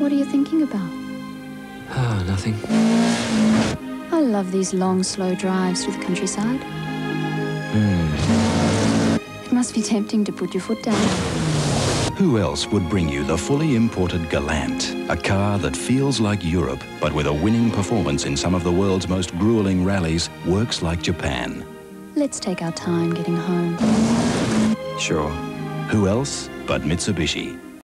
What are you thinking about? Ah, nothing. I love these long, slow drives through the countryside. Hmm. It must be tempting to put your foot down. Who else would bring you the fully imported Galant, a car that feels like Europe, but with a winning performance in some of the world's most grueling rallies, works like Japan? Let's take our time getting home. Sure. Who else but Mitsubishi?